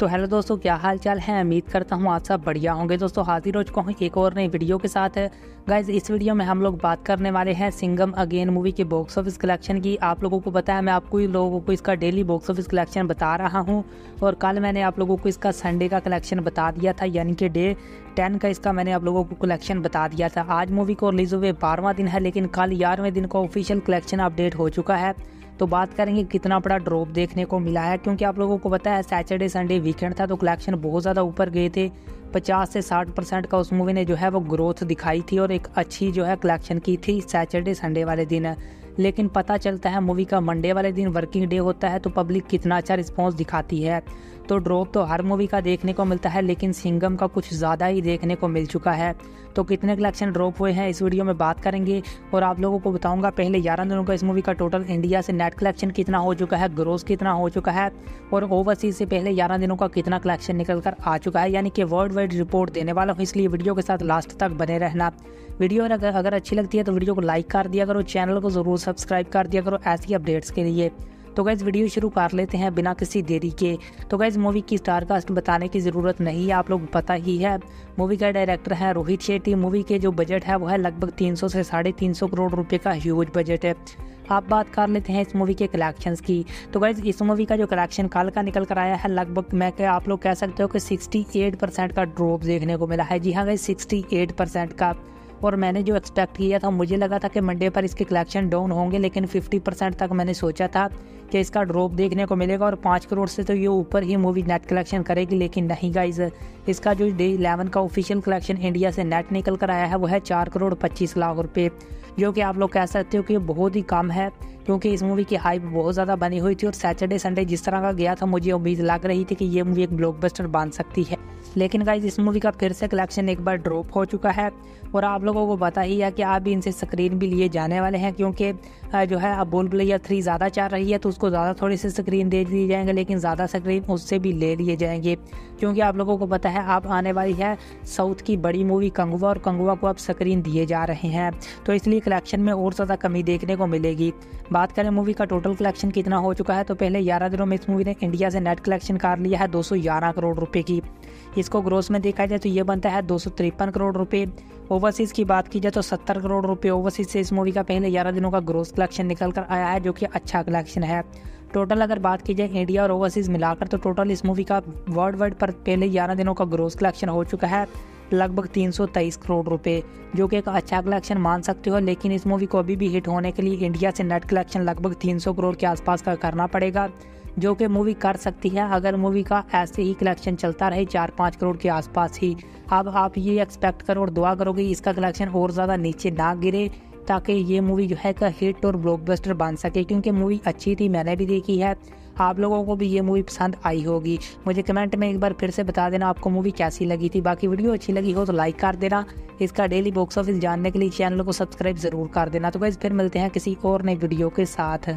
तो हेलो दोस्तों, क्या हाल चाल है? उम्मीद करता हूँ आप सब बढ़िया होंगे। दोस्तों, हाजिर हो चुका हूँ एक और नई वीडियो के साथ। गाइज़ इस वीडियो में हम लोग बात करने वाले हैं सिंगम अगेन मूवी के बॉक्स ऑफ़िस कलेक्शन की। आप लोगों को है, मैं आपको लोगों को इसका डेली बॉक्स ऑफ़िस कलेक्शन बता रहा हूँ। और कल मैंने आप लोगों को इसका संडे का कलेक्शन बता दिया था, यानी कि डे टेन का इसका मैंने आप लोगों को कलेक्शन बता दिया था। आज मूवी को रिलीज़ हुए बारहवा दिन है, लेकिन कल ग्यारहवें दिन का ऑफिशियल कलेक्शन अपडेट हो चुका है। तो बात करेंगे कितना बड़ा ड्रॉप देखने को मिला है, क्योंकि आप लोगों को पता है सैटरडे संडे वीकेंड था तो कलेक्शन बहुत ज़्यादा ऊपर गए थे। 50 से 60 परसेंट का उस मूवी ने जो है वो ग्रोथ दिखाई थी और एक अच्छी जो है कलेक्शन की थी सैटरडे संडे वाले दिन। लेकिन पता चलता है मूवी का मंडे वाले दिन वर्किंग डे होता है तो पब्लिक कितना अच्छा रिस्पॉन्स दिखाती है। तो ड्रॉप तो हर मूवी का देखने को मिलता है, लेकिन सिंगम का कुछ ज़्यादा ही देखने को मिल चुका है। तो कितने कलेक्शन ड्रॉप हुए हैं इस वीडियो में बात करेंगे और आप लोगों को बताऊँगा पहले ग्यारह दिनों का इस मूवी का टोटल इंडिया से नेट कलेक्शन कितना हो चुका है ग्रोस कितना हो चुका है और ओवरसीज से पहले ग्यारह दिनों का कितना कलेक्शन निकल कर आ चुका है। यानी कि वर्ल्ड वाइड रिपोर्ट देने वाला हूँ, इसलिए वीडियो के साथ लास्ट तक बने रहना। वीडियो अगर अच्छी लगती है तो वीडियो को लाइक कर दिया करो चैनल को ज़रूर सब्सक्राइब कर दिया करो ऐसी अपडेट्स के लिए। तो गैज़ वीडियो शुरू कर लेते हैं बिना किसी देरी के। तो गैज़ मूवी की स्टार कास्ट बताने की ज़रूरत नहीं है आप लोग पता ही है। मूवी का डायरेक्टर है रोहित शेट्टी। मूवी के जो बजट है, वो है लगभग 300 से साढ़े तीन करोड़ रुपए का ह्यूज बजट है। आप बात कर लेते हैं इस मूवी के कलेक्शंस की। तो गाइज़ इस मूवी का जो कलेक्शन कल का निकल कर आया है, लगभग मैं क्या आप लोग कह सकते हो कि 68 परसेंट का ड्रॉप देखने को मिला है। जी हाँ गैस 68 परसेंट का और मैंने जो एक्सपेक्ट किया था, मुझे लगा था कि मंडे पर इसके कलेक्शन डाउन होंगे, लेकिन 50 परसेंट तक मैंने सोचा था कि इसका ड्रॉप देखने को मिलेगा और पाँच करोड़ से तो ये ऊपर ही मूवी नेट कलेक्शन करेगी, लेकिन नहीं गाइज़ इसका जो डे इलेवन का ऑफिशियल कलेक्शन इंडिया से नेट निकल कर आया है, वो है चार करोड़ पच्चीस लाख रुपये जो कि आप लोग कह सकते हो कि बहुत ही कम है, क्योंकि इस मूवी की हाइप बहुत ज़्यादा बनी हुई थी और सैटरडे संडे जिस तरह का गया था, मुझे उम्मीद लग रही थी कि ये मूवी एक ब्लॉकबस्टर बन सकती है। लेकिन गाइज़ इस मूवी का फिर से कलेक्शन एक बार ड्रॉप हो चुका है और आप लोगों को पता ही है कि आप भी इनसे स्क्रीन भी लिए जाने वाले हैं क्योंकि जो है अब बोल प्लेयर थ्री ज़्यादा चल रही है तो उसको ज़्यादा थोड़ी सी स्क्रीन दे दिए जाएँगे लेकिन ज़्यादा स्क्रीन उससे भी ले लिए जाएँगे। क्योंकि आप लोगों को पता है आप आने वाली है साउथ की बड़ी मूवी कंगुआ और कंगुआ को आप स्क्रीन दिए जा रहे हैं। तो इसलिए कलेक्शन में और ज़्यादा कमी देखने को मिलेगी। बात करें मूवी का टोटल कलेक्शन कितना हो चुका है तो पहले ग्यारह दिनों में इस मूवी ने इंडिया से नेट कलेक्शन कर लिया है दो सौ ग्यारह करोड़ रुपये की। इसको ग्रोस में देखा जाए तो ये बनता है दो सौ तिरपन करोड़ रुपये ओवरसीज़ की बात की जाए तो सत्तर करोड़ रुपये ओवरसीज़ से इस मूवी का पहले ग्यारह दिनों का ग्रोस कलेक्शन निकल कर आया है, जो कि अच्छा कलेक्शन है। टोटल अगर बात की जाए इंडिया और ओवरसीज़ मिलाकर तो टोटल इस मूवी का वर्ल्ड वाइड पर पहले ग्यारह दिनों का ग्रोस कलेक्शन हो चुका है, लगभग तीन सौ तेईस करोड़ रुपए, जो कि एक अच्छा कलेक्शन मान सकते हो, लेकिन इस मूवी को अभी भी हिट होने के लिए इंडिया से नेट कलेक्शन लगभग 300 करोड़ के आसपास का करना पड़ेगा। जो कि मूवी कर सकती है। अगर मूवी का ऐसे ही कलेक्शन चलता रहे चार पाँच करोड़ के आसपास ही, अब आप ये एक्सपेक्ट करो और दुआ करोगे इसका कलेक्शन और ज़्यादा नीचे ना गिरे, ताकि ये मूवी जो है का हिट और ब्लॉकबस्टर बन सके, क्योंकि मूवी अच्छी थी, मैंने भी देखी है। आप लोगों को भी ये मूवी पसंद आई होगी। मुझे कमेंट में एक बार फिर से बता देना आपको मूवी कैसी लगी थी। बाकी वीडियो अच्छी लगी हो तो लाइक कर देना। इसका डेली बॉक्स ऑफ़िस जानने के लिए चैनल को सब्सक्राइब ज़रूर कर देना। तो वैसे फिर मिलते हैं किसी और नई वीडियो के साथ।